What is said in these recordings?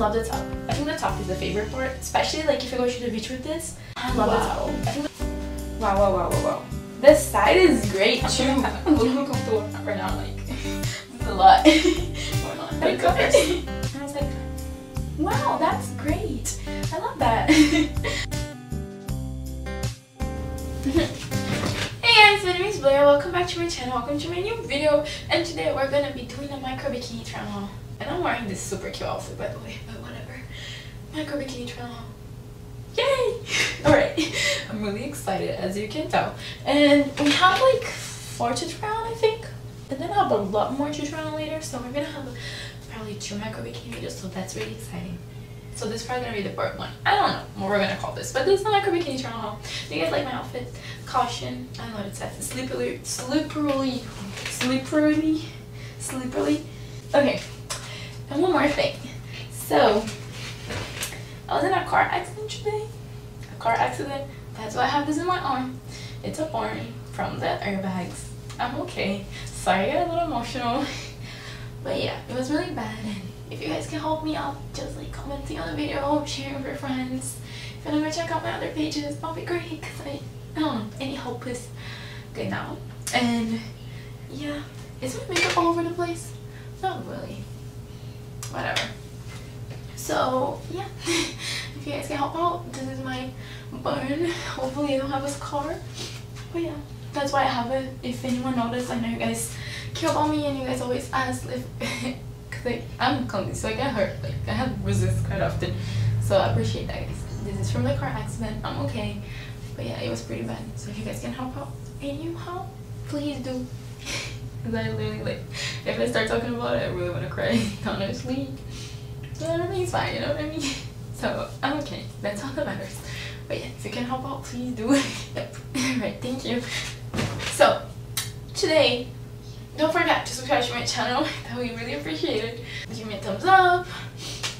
love the top. I think the top is the favorite part, especially like if you go to the beach with this. I love wow. the top. I think wow, wow, wow, wow, wow. This side is great too. I'm a little uncomfortable right now, like, it's a lot going on. But go first. I was like, wow, that's great. I love that. Hey guys, my name is Blair. Welcome back to my channel. Welcome to my new video. And today we're gonna be doing a micro bikini try on. And I'm wearing this super cute outfit by the way, bikini try on. Yay! Alright, I'm really excited as you can tell. And we have like four to try on I think. And then I have a lot more to try on later. So we're gonna have probably two micro bikini videos so that's really exciting. So this is probably gonna be the part one. I don't know what we're gonna call this, but this is micro bikini try on. Do you guys like my outfit? Caution. I don't know what it says. Slippery, slippery, slippery, slippery. Okay. And one more thing. So I was in a car accident today. A car accident. That's why I have this in my arm. It's a burn from the airbags. I'm okay. Sorry I got a little emotional. But yeah, it was really bad. And if you guys can help me out, just like commenting on the video, sharing with your friends. If you want to check out my other pages, that'll be great. Because I, I don't know, any help is good now. And yeah, is my makeup all over the place? Not really. Whatever. So yeah, if you guys can help out, this is my burn. Hopefully I don't have a scar. But yeah, that's why I have it. If anyone noticed, I know you guys care about me and you guys always ask if because like, I'm clumsy so I get hurt. Like I have bruises quite often. So I appreciate that guys. This is from the car accident. I'm okay. But yeah, it was pretty bad. So if you guys can help out help, please do. Because I literally like, if I start talking about it, I really want to cry, honestly. But everything's fine, you know what I mean? So I'm okay. That's all that matters. But yeah, if you can help out, please do. yep. Alright, thank you. So, today, don't forget to subscribe to my channel. That would be really appreciated. Give me a thumbs up.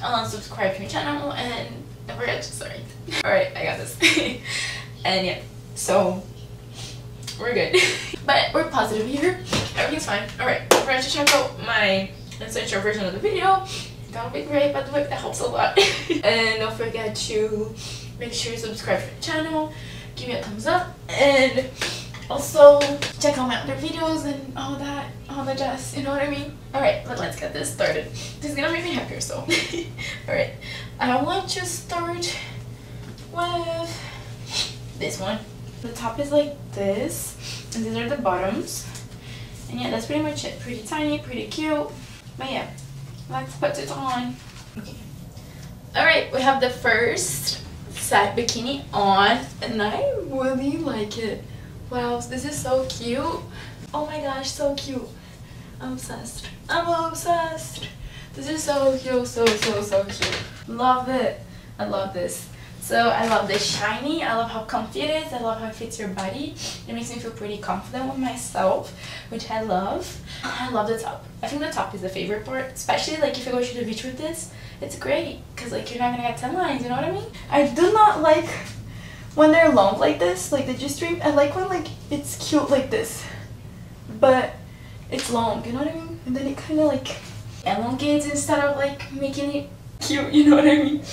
Um, subscribe to my channel and don't forget to sorry. Alright, I got this. and yeah, so we're good. but we're positive here. Everything's fine. Alright, don't forget to check out my essential version of the video that would be great by the way that helps a lot. And don't forget to make sure you subscribe to the channel give me a thumbs up and also check out my other videos and all that all the jazz you know what i mean? All right but let's get this started. This is gonna make me happier so. All right i want to start with this one. The top is like this and these are the bottoms. And yeah that's pretty much it. Pretty tiny pretty cute. But yeah Let's put it on. Okay. Alright, we have the first set bikini on and I really like it. Wow, this is so cute. Oh my gosh, so cute. I'm obsessed. I'm obsessed. This is so cute, so, so, so cute. Love it. I love this. So I love the shiny, I love how comfy it is, I love how it fits your body. It makes me feel pretty confident with myself, which I love. I love the top. I think the top is the favorite part, especially like if you go to the beach with this, it's great because like you're not gonna get 10 lines, you know what I mean? I do not like when they're long like this, like the G-string. I like when like it's cute like this, but it's long, you know what I mean? And then it kind of like elongates instead of like making it cute, you know what I mean?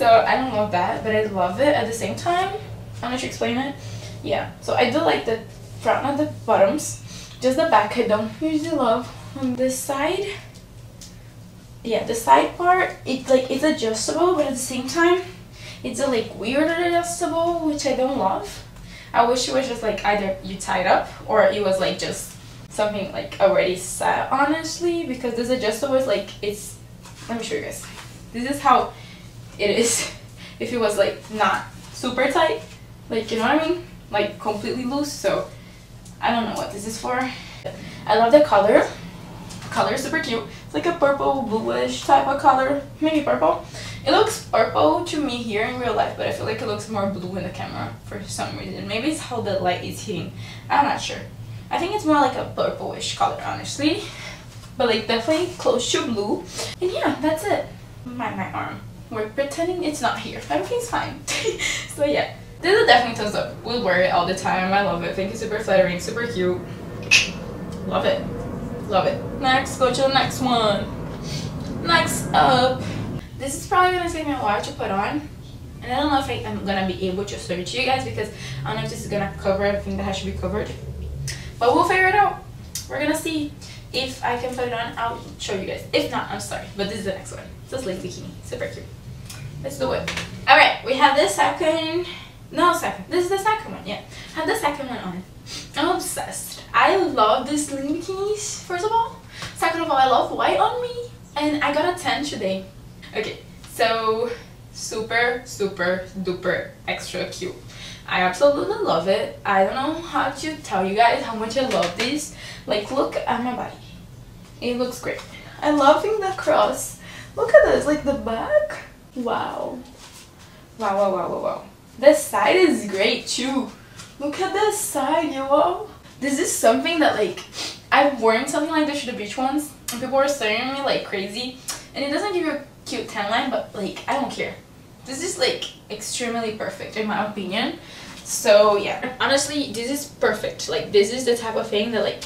So I don't love that, but I love it at the same time. I'm not explain it. Yeah, so I do like the front and the bottoms. Just the back I don't usually love. On this side, yeah, the side part, it's like it's adjustable, but at the same time, it's a like weird adjustable, which I don't love. I wish it was just like either you tied up or it was like just something like already set honestly because this adjustable is like it's let me show you guys this is how it is if it was like not super tight like you know what I mean? Like completely loose so I don't know what this is for. I love the color. Color is super cute. It's like a purple bluish type of color maybe purple. It looks purple to me here in real life but I feel like it looks more blue in the camera for some reason. Maybe it's how the light is hitting. I'm not sure. I think it's more like a purplish color honestly. But like definitely close to blue. And yeah that's it. My my arm we're pretending it's not here. Everything's fine. so yeah, this is definitely thumbs up. We'll wear it all the time. I love it. Thank you, super flattering, super cute. Love it. Love it. Next, go to the next one. Next up, this is probably gonna take me a while to put on. And I don't know if I, am gonna be able to show it to you guys because I don't know if this is gonna cover everything that has to be covered. But we'll figure it out. We're gonna see if I can put it on. I'll show you guys. If not, I'm sorry. But this is the next one. A sleek bikini. Super cute. Let's do it. Alright, we have this second. No, second. This is the second one, yeah. Have the second one on. I'm obsessed. I love these slim bikinis, first of all. Second of all, I love white on me. And I got a 10 today. Okay, so super, super, duper extra cute. I absolutely love it. I don't know how to tell you guys how much I love this. Like, look at my body. It looks great. I'm loving the cross. Look at this, like the back. Wow. Wow, wow, wow, wow, wow. This side is great too. Look at this side, yo. This is something that like, I've worn something like this to the beach once and people were staring at me like crazy. And it doesn't give you a cute tan line, but like, I don't care. This is like extremely perfect in my opinion. So yeah, honestly, this is perfect. Like this is the type of thing that like,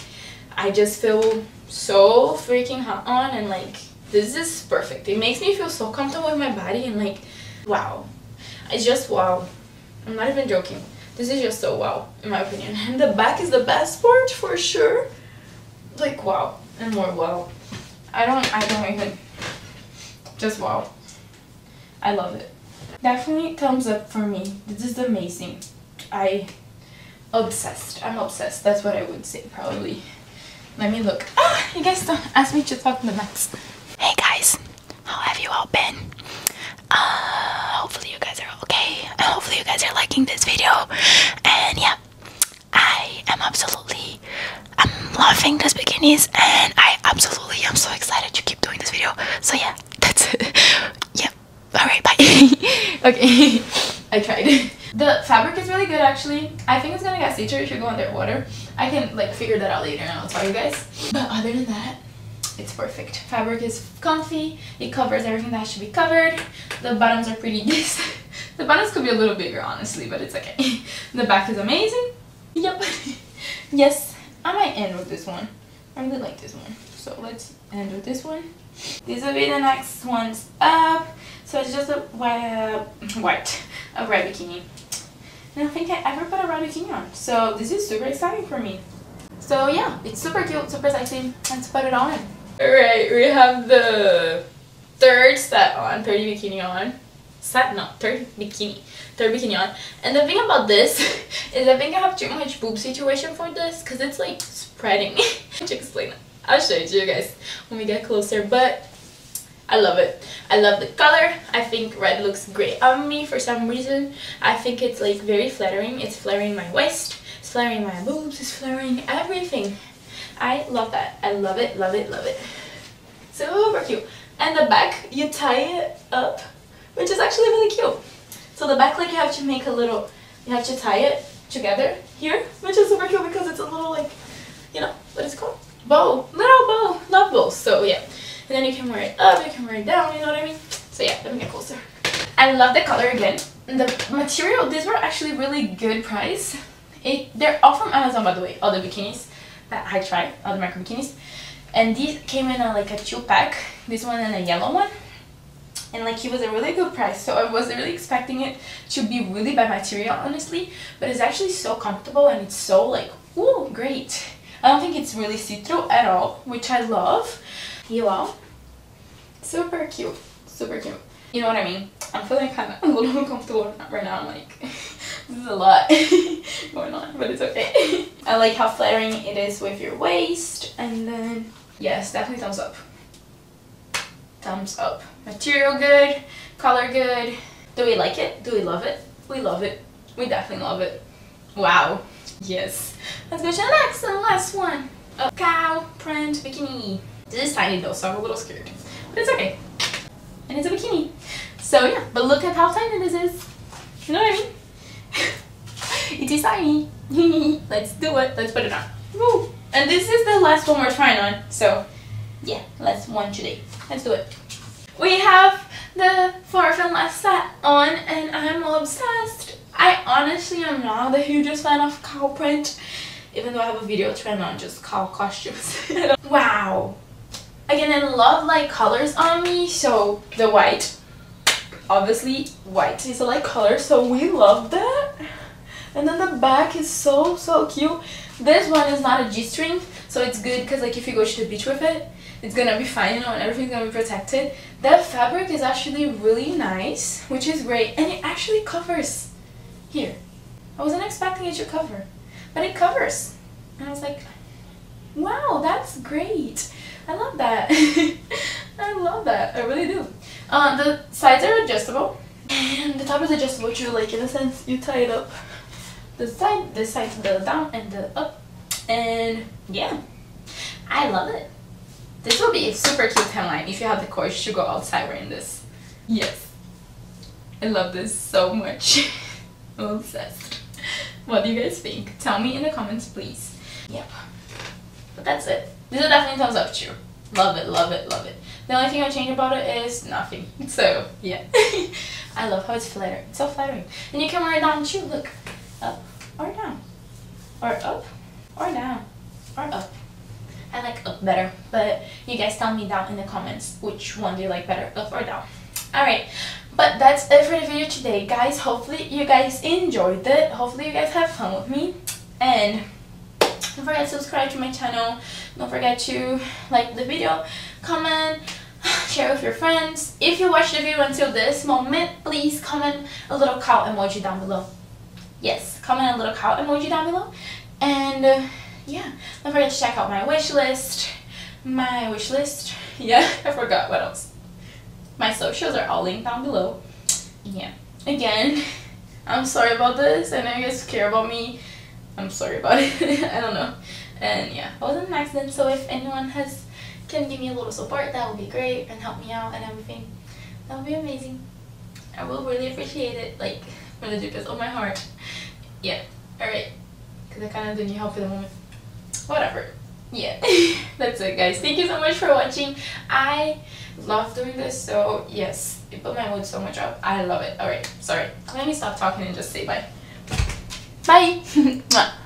I just feel so freaking hot on and like, this is perfect. It makes me feel so comfortable with my body and like, wow. It's just wow. I'm not even joking. This is just so wow, in my opinion. And the back is the best part for sure. Like wow, and more wow. I don't, I don't even, just wow. I love it. Definitely thumbs up for me. This is amazing. I, obsessed. I'm obsessed. That's what I would say probably. Let me look. Ah, you guys don't ask me to talk in the next. Guys, how have you all been? Uh, hopefully you guys are okay. And hopefully you guys are liking this video. And yeah, I am absolutely, I'm loving these bikinis. And I absolutely am so excited to keep doing this video. So yeah, that's it. yeah. Alright, bye. okay, I tried. The fabric is really good actually. I think it's gonna get see if you go underwater. I can like figure that out later and I'll tell you guys. But other than that, it's perfect. Fabric is comfy, it covers everything that should be covered. The bottoms are pretty decent. the bottoms could be a little bigger honestly, but it's okay. the back is amazing. Yep. yes, I might end with this one. I really like this one. So let's end with this one. These will be the next ones up. So it's just a white, a red bikini. I don't think I ever put a red bikini on. So this is super exciting for me. So yeah, it's super cute, super sexy. Let's put it on. Alright, we have the third set on, 30 bikini on. Set, no, third bikini. Third bikini on. And the thing about this is I think I have too much boob situation for this because it's like spreading. to explain it. I'll show it to you guys when we get closer, but I love it. I love the color. I think red looks great on me for some reason. I think it's like very flattering. It's flattering my waist, it's flattering my boobs, it's flattering everything. I love that. I love it, love it, love it. Super cute. And the back, you tie it up, which is actually really cute. So the back, like, you have to make a little, you have to tie it together here, which is super cute because it's a little, like, you know, what is it called? Bow. Little bow. Love bows. So, yeah. And then you can wear it up, you can wear it down, you know what I mean? So, yeah, let me get closer. I love the color again. The material, these were actually really good price. It, they're all from Amazon, by the way, all the bikinis Uh, I tried, other the micro bikinis. And these came in a, like a two pack, this one and a yellow one. And like it was a really good price, so I wasn't really expecting it to be really bad material, honestly. But it's actually so comfortable and it's so like, ooh, great. I don't think it's really see-through at all, which I love. You all, super cute, super cute. You know what I mean? I'm feeling kind of a little uncomfortable right now. I'm like, this is a lot going on, but it's okay. I like how flattering it is with your waist. And then, yes, definitely thumbs up. Thumbs up. Material good, color good. Do we like it? Do we love it? We love it. We definitely love it. Wow. Yes. Let's go to the next and last one. A cow print bikini. This is tiny though, so I'm a little scared. But it's okay. And it's a bikini. So yeah, but look at how tiny this is. You know what I mean? It is tiny. Let's do it. Let's put it on. Woo. And this is the last one we're trying on. So yeah, let's one today. Let's do it. We have the fourth and last set on and I'm obsessed. I honestly am not the hugest fan of cow print even though I have a video trend on just cow costumes. wow. Again, I love light colors on me, so the white obviously white is a light color so we love that and then the back is so so cute. This one is not a g-string so it's good because like if you go to the beach with it it's gonna be fine you know and everything's gonna be protected. That fabric is actually really nice which is great and it actually covers here. I wasn't expecting it to cover but it covers. And I was like wow that's great. I love that. I love that. I really do. Uh, the sides are adjustable and the top is adjustable too like in a sense you tie it up the side this side the down and the up. And yeah. I love it. This will be a super cute hemline if you have the courage to go outside wearing this. Yes. I love this so much. I'm obsessed. What do you guys think? Tell me in the comments please. Yep. But that's it. This is definitely thumbs up too love it love it love it. The only thing I change about it is nothing. So yeah. I love how it's flattering it's so flattering. And you can wear it down too. Look up or down? Or up or down or up? I like up better but you guys tell me down in the comments which one do you like better up or down. Alright but that's it for the video today. Guys hopefully you guys enjoyed it. Hopefully you guys have fun with me. And don't forget to subscribe to my channel. Don't forget to like the video comment share with your friends. If you watched the video until this moment please comment a little cow emoji down below. Yes comment a little cow emoji down below and uh, yeah. Don't forget to check out my wish list. My wish list. Yeah i forgot what else. My socials are all linked down below. Yeah. Again i'm sorry about this and i guess care about me. I'm sorry about it. I don't know. And yeah. It wasn't an accident so if anyone has can give me a little support that would be great and help me out and everything. That would be amazing. I will really appreciate it like from the deepest of my heart yeah. Alright. Because i kind of do need help for the moment. Whatever. Yeah. That's it guys. Thank you so much for watching. I love doing this so yes. It put my mood so much up. I love it. All right sorry. Let me stop talking and just say bye. Bye